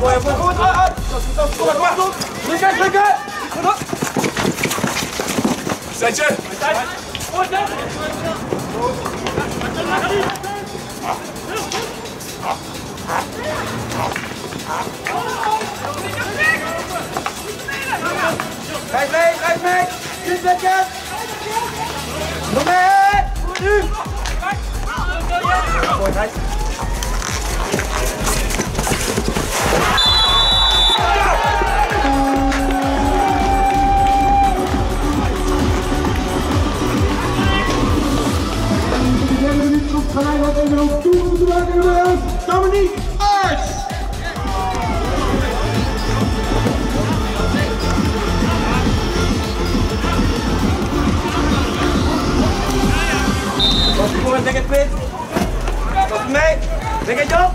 Kom maar, kom maar. Drukken, drukken. Goed op. Zetje. Blijf mee, blijf mee. Niet drukken. Nog mee. Goed nu. Mooi, Gijs. Kom mee. Denk het op.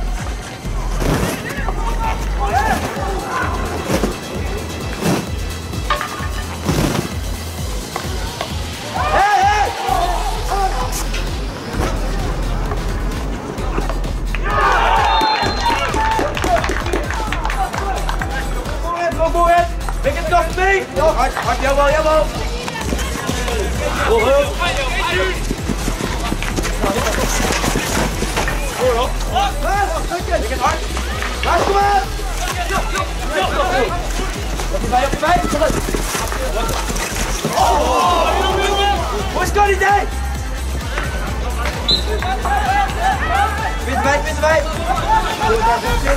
Hey, hey! Kom in, kom voor in. Denk het kast mee. Ja, hard, goed. Ik het hard. Kom maar. Op je bij, op je. Kom maar. Hoe is het idee? Wit erbij, wit erbij.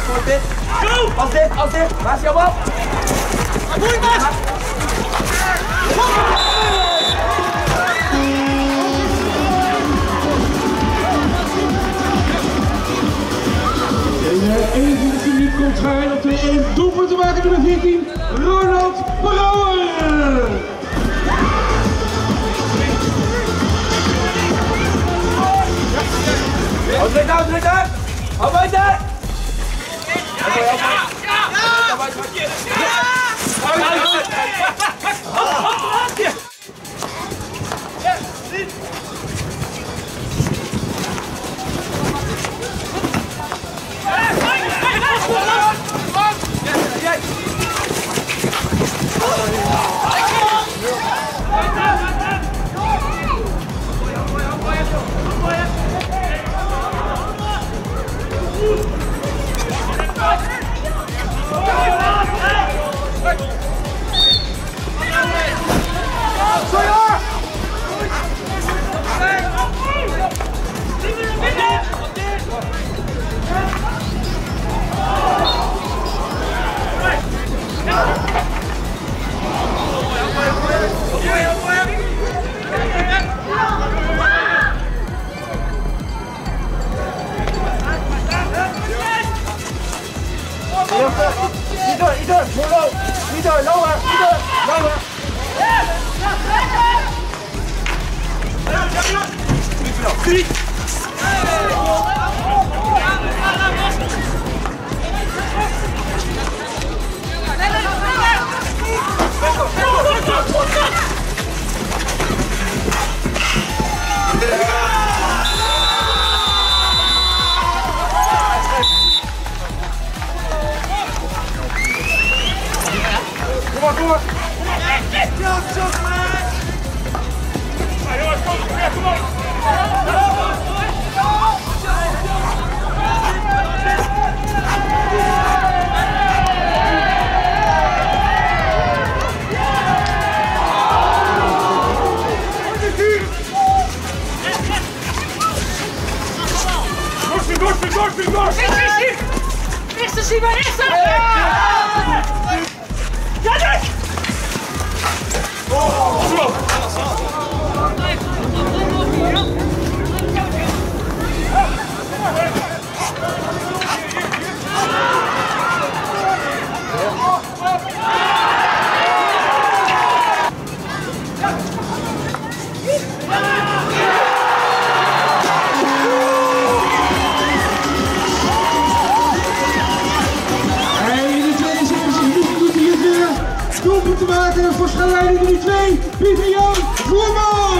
Goed, dit, goed. Als dit, als dit. Waar is jouw? Doe doelpunt te maken nummer 14, Ronald Door, niet door. More low. Niet door, lower. Niet door, lower. Kom maar, kom maar. Ja, zo maar. Dorsten, dorsten, dorsten, dorsten. Eerste 야, 야! 어, 오, 좋아. Opletten voor schallijn nummer 2, Pieter Jan Voerman!